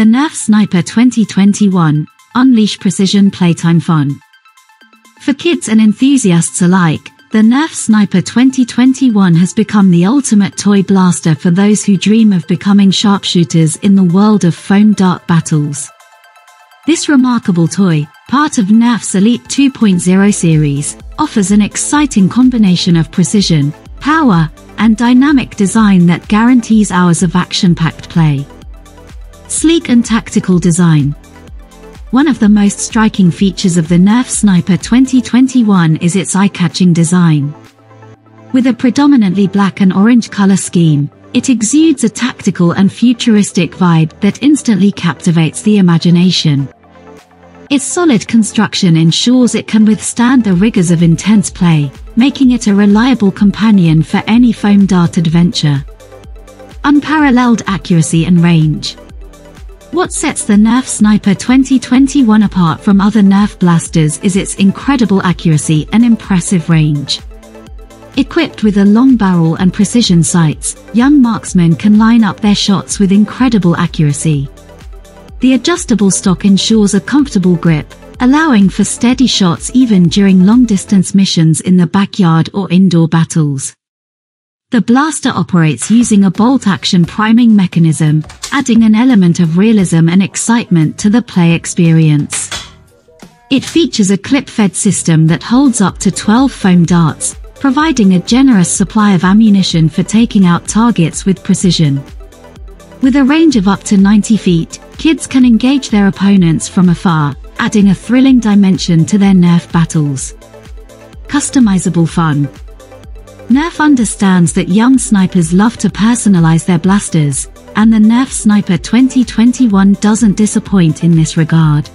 The Nerf Sniper 2021, Unleash Precision Playtime Fun. For kids and enthusiasts alike, the Nerf Sniper 2021 has become the ultimate toy blaster for those who dream of becoming sharpshooters in the world of foam dart battles. This remarkable toy, part of Nerf's Elite 2.0 series, offers an exciting combination of precision, power, and dynamic design that guarantees hours of action-packed play. Sleek and tactical design. One of the most striking features of the Nerf Sniper 2021 is its eye-catching design. With a predominantly black and orange color scheme, it exudes a tactical and futuristic vibe that instantly captivates the imagination. Its solid construction ensures it can withstand the rigors of intense play, making it a reliable companion for any foam dart adventure. Unparalleled accuracy and range. What sets the Nerf Sniper 2021 apart from other Nerf blasters is its incredible accuracy and impressive range. Equipped with a long barrel and precision sights, young marksmen can line up their shots with incredible accuracy. The adjustable stock ensures a comfortable grip, allowing for steady shots even during long-distance missions in the backyard or indoor battles. The blaster operates using a bolt-action priming mechanism, adding an element of realism and excitement to the play experience. It features a clip-fed system that holds up to 12 foam darts, providing a generous supply of ammunition for taking out targets with precision. With a range of up to 90 feet, kids can engage their opponents from afar, adding a thrilling dimension to their Nerf battles. Customizable fun. Nerf understands that young snipers love to personalize their blasters, and the Nerf Sniper 2021 doesn't disappoint in this regard.